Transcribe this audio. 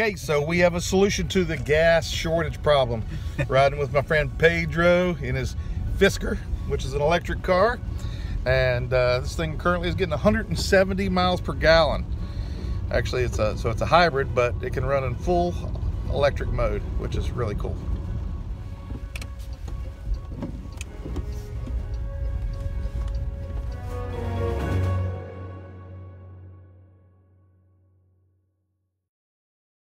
Okay, so we have a solution to the gas shortage problem. Riding with my friend Pedro in his Fisker, which is an electric car. And uh, this thing currently is getting 170 miles per gallon. Actually, it's a so it's a hybrid, but it can run in full electric mode, which is really cool.